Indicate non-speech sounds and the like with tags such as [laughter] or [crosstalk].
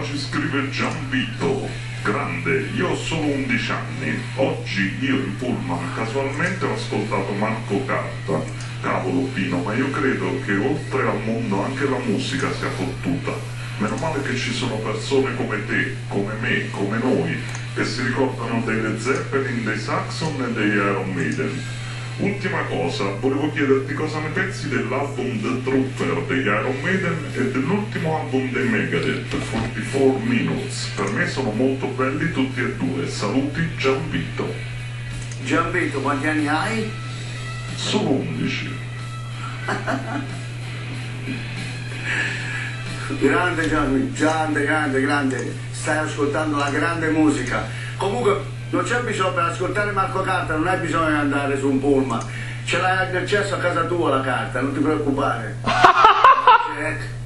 Ci scrive Gianvito. Grande, io ho solo 11 anni. Oggi io in pullman casualmente ho ascoltato Marco Carta. Cavolo Pino, ma io credo che oltre al mondo anche la musica sia fottuta. Meno male che ci sono persone come te, come me, come noi, che si ricordano dei Led Zeppelin, dei Saxon e dei Iron Maiden. Ultima cosa, volevo chiederti cosa ne pensi dell'album The Trooper degli Iron Maiden e dell'ultimo album dei Megadeth, 44 Minutes. Per me sono molto belli tutti e due. Saluti Gianvito. Gianvito, quanti anni hai? Solo 11. [laughs] Grande Gianvito, grande, grande, grande. Stai ascoltando la grande musica. Comunque non c'è bisogno per ascoltare Marco Carta, non hai bisogno di andare su un pullman. Ce l'hai accesso a casa tua la carta, non ti preoccupare. [laughs] Check.